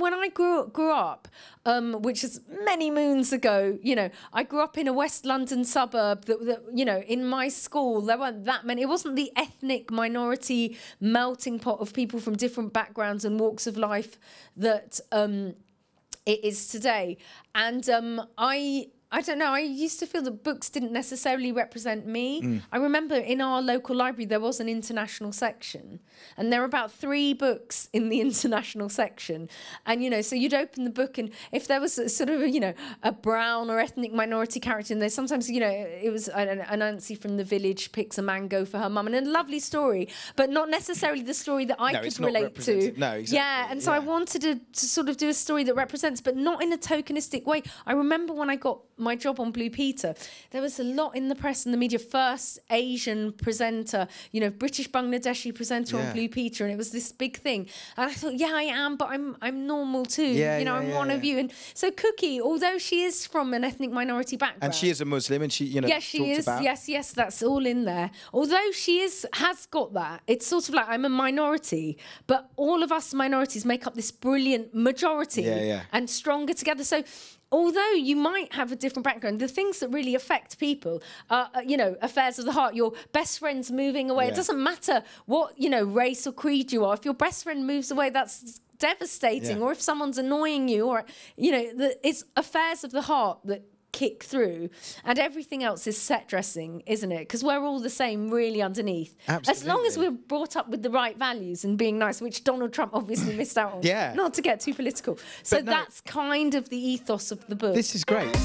when I grew grew up, um, which is many moons ago, you know, I grew up in a West London suburb that, that, you know, in my school there weren't that many. It wasn't the ethnic minority melting pot of people from different backgrounds and walks of life that um, it is today. And um, I I don't know. I used to feel that books didn't necessarily represent me. Mm. I remember in our local library there was an international section, and there were about three books in the international section. And you know, so you'd open the book, and if there was a, sort of a, you know a brown or ethnic minority character in there, sometimes you know it was a, a Nancy from the village picks a mango for her mum, and a lovely story, but not necessarily the story that I no, could relate to. No, exactly. Yeah, and so yeah. I wanted to, to sort of do a story that represents, but not in a tokenistic way. I remember when I got my job on Blue Peter, there was a lot in the press and the media. First Asian presenter, you know, British Bangladeshi presenter yeah. on Blue Peter, and it was this big thing. And I thought, yeah, I am, but I'm I'm normal too. Yeah, you know, yeah, I'm yeah, one of you. And so Cookie, although she is from an ethnic minority background, and she is a Muslim, and she, you know, yes, she is. About... Yes, yes, that's all in there. Although she is has got that, it's sort of like I'm a minority, but all of us minorities make up this brilliant majority, and stronger together. So although you might have a different background, the things that really affect people are, uh, you know, affairs of the heart. Your best friend's moving away. Yeah. It doesn't matter what, you know, race or creed you are. If your best friend moves away, that's devastating. Yeah. Or if someone's annoying you, or, you know, the, it's affairs of the heart that kick through and everything else is set dressing isn't it? Because we're all the same really underneath. Absolutely. as long as we're brought up with the right values and being nice which donald trump obviously missed out on. Yeah. Not to get too political. So no, that's kind of the ethos of the book. This is great